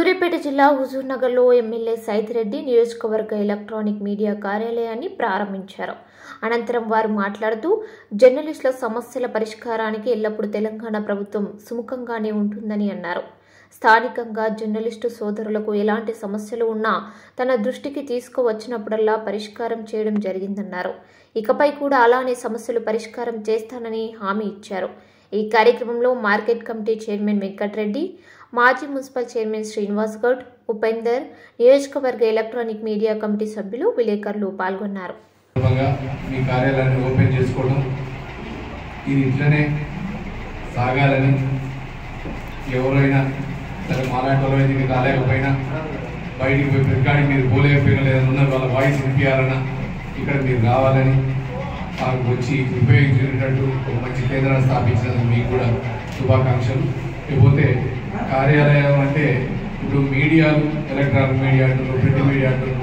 సూర్యాపేట జిల్లా హుజూర్నగర్లో ఎమ్మెల్యే సైతిరెడ్డి నియోజకవర్గ electronic media కార్యాలయాన్ని ప్రారంభించారు. అనంతరం వారు మాట్లాడుతూ జర్నలిస్టుల సమస్యల పరిష్కారానికి ఎల్లప్పుడూ తెలంగాణ ప్రభుత్వం సుముఖంగానే ఉంటుందని అన్నారు. స్థానికంగా జర్నలిస్టు సోదరులకు ఎలాంటి సమస్యలు ఉన్నా తన దృష్టికి తీసుకువచ్చినప్పుడల్లా పరిష్కారం చేయడం జరిగిందన్నారు. ఇకపై కూడా అలానే సమస్యలు పరిష్కారం చేస్తానని హామీ ఇచ్చారు. ఈ కార్యక్రమంలో మార్కెట్ కమిటీ చైర్మన్ వెంకట్రెడ్డి మాజీ మున్సిపల్ చైర్మన్ శ్రీనివాస్ గౌడ్ ఉపేందర్ నియోజకవర్గ ఎలక్ట్రానిక్ మీడియా కమిటీ సభ్యులు విలేకరులు పాల్గొన్నారు. మీ కార్యాలయాన్ని ఓపెన్ చేసుకోవడం ఇది ఇట్లనే సాగాలని ఎవరైనా సరే మాలాంటి వాళ్ళు అయితే మీకు రాలేకపోయినా బయటికి పోయి ప్రతికాడికి మీరు పోలేకపోయినా లేదని ఉన్నారు వాళ్ళ వాయిస్ వినిపించాలన్నా ఇక్కడ మీరు రావాలని మాకు వచ్చి ఉపయోగించినట్టు ఒక మంచి కేంద్రాన్ని స్థాపించినందుకు మీకు కూడా శుభాకాంక్షలు. లేకపోతే కార్యాలయం అంటే ఇప్పుడు మీడియాలు ఎలక్ట్రానిక్ మీడియా అంటారు ప్రింట్ మీడియా అంటారు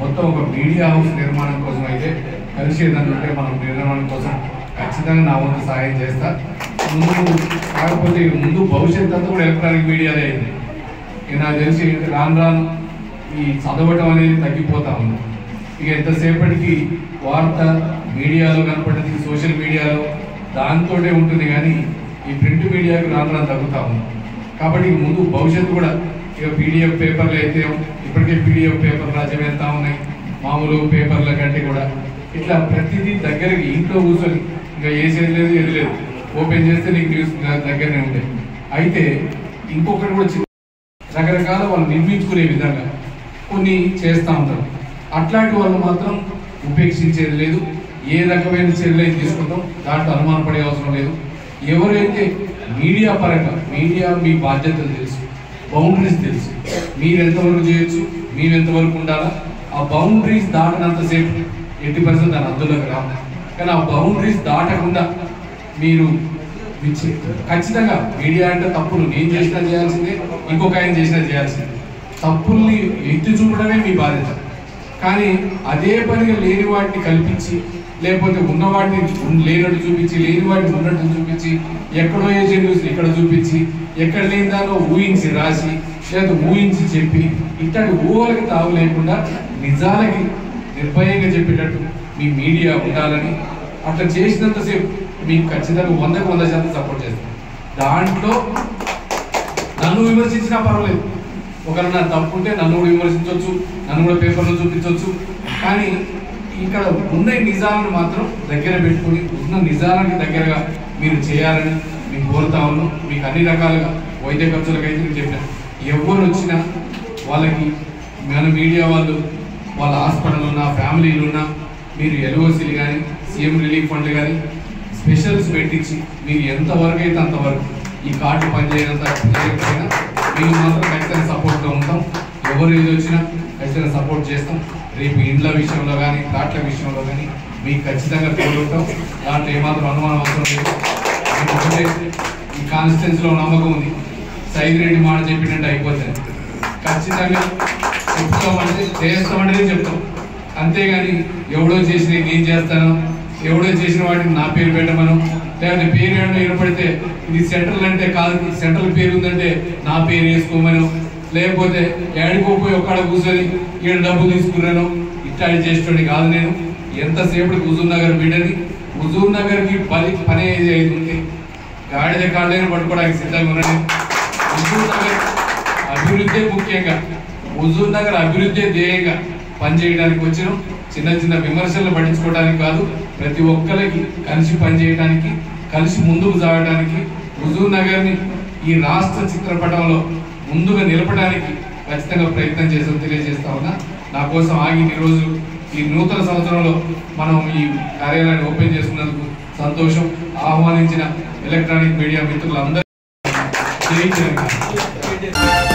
మొత్తం ఒక మీడియా హౌస్ నిర్మాణం కోసం అయితే కలిసి ఏదంటే మనం నిర్మాణం కోసం ఖచ్చితంగా నా వంతు సహాయం చేస్తా. ముందు కాకపోతే ముందు భవిష్యత్తు అంతా కూడా ఎలక్ట్రానిక్ మీడియాదే అయింది. ఇక నాకు తెలిసి రాను రాను ఈ చదవటం అనేది తగ్గిపోతా ఉంది. ఇక ఎంతసేపటికి వార్త మీడియాలో కనపడేది సోషల్ మీడియాలో దాంతోటే ఉంటుంది కానీ ఈ ప్రింట్ మీడియాకు రాను రాను తగ్గుతా ఉంది. కాబట్టి ముందు భవిష్యత్తు కూడా ఇక పీడిఎఫ్ పేపర్లు అయితే ఇప్పటికే పీడిఎఫ్ పేపర్ రాజ్యం వెళ్తా ఉన్నాయి. మామూలు పేపర్ల కంటే కూడా. ఇట్లా ప్రతిదీ దగ్గరికి ఇంట్లో కూర్చొని ఇంకా ఏసేది లేదు ఏది లేదు. ఓపెన్ చేస్తే నీకు న్యూస్ దగ్గరనే ఉంటాయి అయితే ఇంకొకటి కూడా చిన్న రకరకాల వాళ్ళు నిర్మించుకునే విధంగా కొన్ని చేస్తూ ఉంటారు. అట్లాంటి వాళ్ళు మాత్రం ఉపేక్షించేది లేదు. ఏ రకమైన చర్యలు తీసుకుంటాం. దాంట్లో అనుమానం పడే అవసరం లేదు. ఎవరైతే మీడియా పరంగా మీడియా మీ బాధ్యతలు తెలుసు బౌండరీస్ తెలుసు మీరు ఎంతవరకు చేయొచ్చు మేము ఎంతవరకు ఉండాలా ఆ బౌండరీస్ దాటినంతసేపు ఎయిటీ పర్సెంట్ దాని అద్దులోకి రాదు కానీ ఆ బౌండరీస్ దాటకుండా మీరు ఖచ్చితంగా మీడియా అంటే తప్పులు. నేను చేసినా చేయాల్సిందే ఇంకొక ఆయన చేసినా చేయాల్సిందే. తప్పుల్ని ఎత్తి చూపడమే మీ బాధ్యత. కానీ అదే పనిగా లేని వాటిని కల్పించి లేకపోతే ఉన్నవాటిని లేనట్టు చూపించి లేని వాటిని ఉన్నట్టు చూపించి ఎక్కడో ఏ న్యూస్ ఇక్కడ చూపించి ఎక్కడ లేని దానిలో ఊహించి రాసి లేదా ఊహించి చెప్పి ఇట్లాంటి ఊహలకి తావు లేకుండా నిజాలకి నిర్భయంగా చెప్పేటట్టు మీ మీడియా ఉండాలని అట్లా చేసినంతసేపు మీకు ఖచ్చితంగా వందకు వంద శాతం సపోర్ట్ చేస్తాం దాంట్లో నన్ను విమర్శించినా పర్వాలేదు. ఒకరు నా తప్పు ఉంటే నన్ను కూడా విమర్శించవచ్చు నన్ను కూడా పేపర్లో చూపించవచ్చు కానీ ఇక్కడ ఉన్న నిజాలను మాత్రం దగ్గర పెట్టుకుని ఉన్న నిజాలకి దగ్గరగా మీరు చేయాలని మేము కోరుతా ఉన్నాం. మీకు అన్ని రకాలుగా వైద్య ఖర్చులకైతే నేను చెప్పిన ఎవరు వచ్చినా వాళ్ళకి మన మీడియా వాళ్ళు వాళ్ళ హాస్పిటల్ ఉన్న ఫ్యామిలీలు ఉన్న మీరు ఎల్ఓసీలు కానీ సీఎం రిలీఫ్ ఫండ్ కానీ స్పెషల్స్ పెట్టించి మీరు ఎంతవరకు అయితే అంతవరకు ఈ కార్డు పనిచేయనంత చేయకపోయినా మీరు మాత్రం ఖచ్చితంగా సపోర్ట్ ఎవరు ఏది వచ్చినా ఖచ్చితంగా సపోర్ట్ చేస్తాం. రేపు ఇండ్ల విషయంలో కానీ ప్లాట్ల విషయంలో కానీ మీకు ఖచ్చితంగా కోరుకుంటాం దాంట్లో ఏమాత్రం అనుమానం అవసరం లేదు. ఈ కాన్స్టిట్యున్సీలో నమ్మకం ఉంది. సైద్ రెడ్డి మాట చెప్పినట్టు అయిపోతుంది ఖచ్చితంగా చెప్తామంటే చేస్తామంటే చెప్తాం. అంతేగాని ఎవడో చేసిన నేను చేస్తాను. ఎవడో చేసిన వాటిని నా పేరు పెట్టమను. లేకపోతే పేరు ఏమన్నా ఏర్పడితే ఇది సెంట్రల్ అంటే కాదు. సెంట్రల్ పేరు ఉందంటే నా పేరు వేసుకోమను. లేకపోతే ఏడిపోయి ఒక్కడ కూర్చొని ఏడు డబ్బులు తీసుకున్నాను ఇట్లాంటి చేసేటోడి కాదు నేను. ఎంతసేపు హుజూర్ నగర్ బిడ్డని? హుజూర్ నగర్కి పని పని ఏది అవుతుంది గాడిద కాళ్ళని పట్టుకోవడానికి సిద్ధంగా ఉన్నాను హుజూర్ నగర్ అభివృద్ధి ముఖ్యంగా. హుజూర్ నగర్ అభివృద్ధి ధ్యేయంగా పనిచేయడానికి వచ్చినాం. చిన్న చిన్న విమర్శలు పట్టించుకోవడానికి కాదు ప్రతి ఒక్కరికి కలిసి పనిచేయడానికి కలిసి ముందుకు సాగడానికి హుజూర్ నగర్ని ఈ రాష్ట్ర చిత్రపటంలో ముందుగా నిలపడానికి ఖచ్చితంగా ప్రయత్నం చేసాం తెలియజేస్తా ఉన్నా. నా కోసం ఆగి ఈరోజు ఈ నూతన సంవత్సరంలో మనం ఈ కార్యాలయాన్ని ఓపెన్ చేసుకున్నందుకు సంతోషం. ఆహ్వానించిన ఎలక్ట్రానిక్ మీడియా మిత్రులందరూ జై